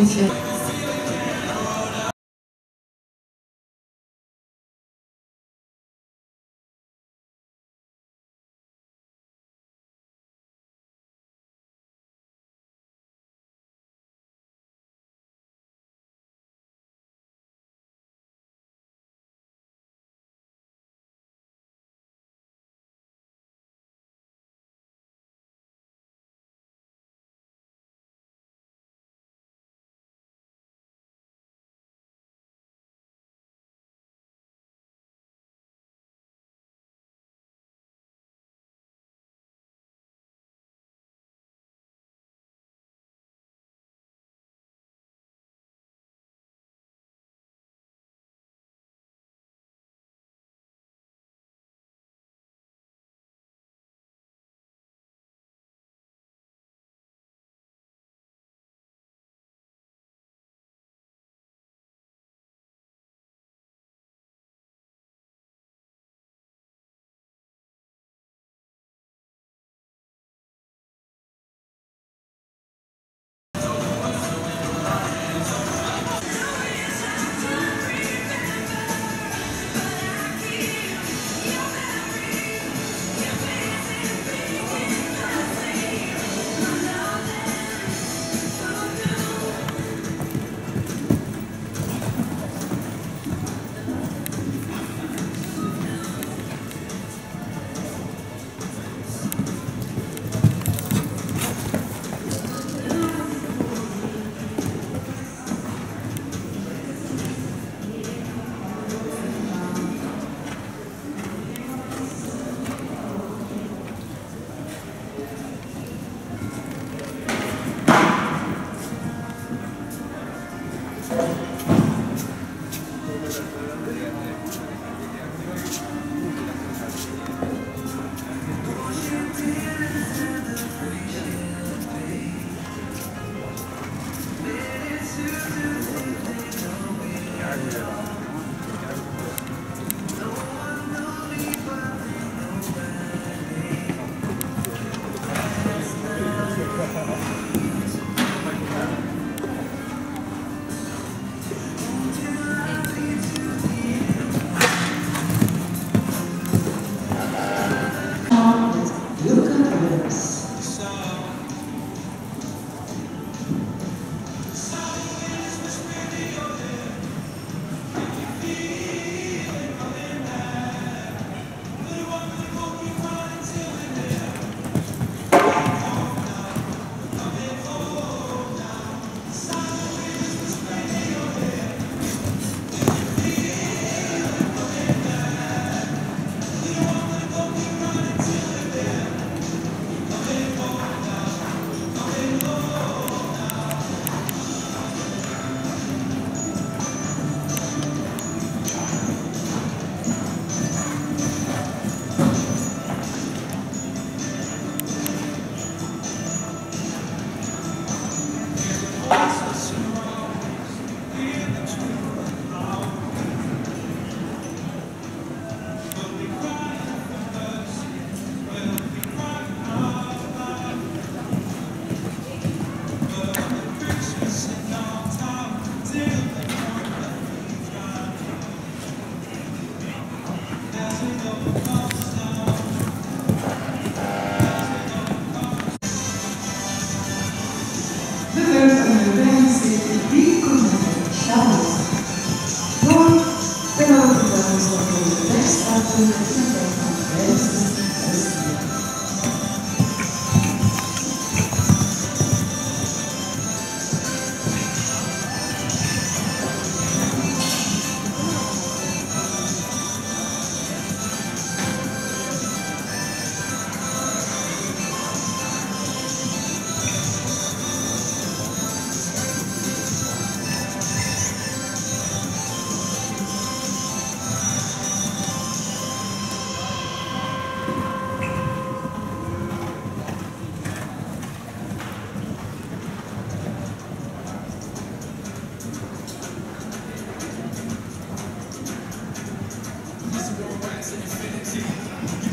亲亲 Infinity.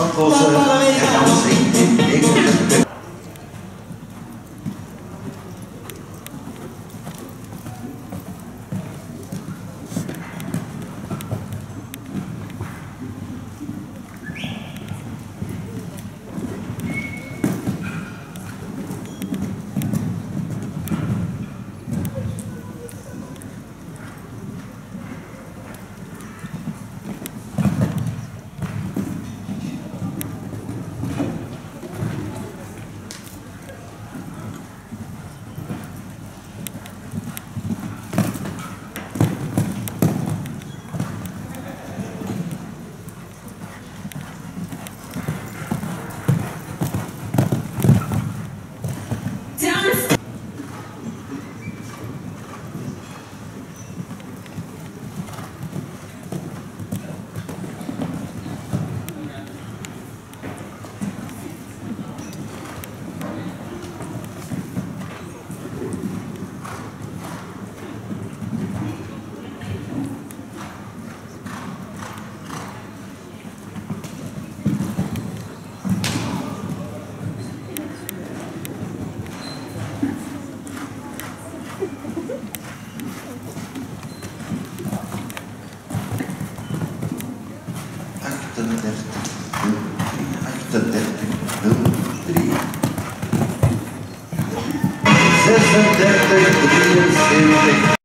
uma coisa, cada é um. Zesendertig, drieënzeventig.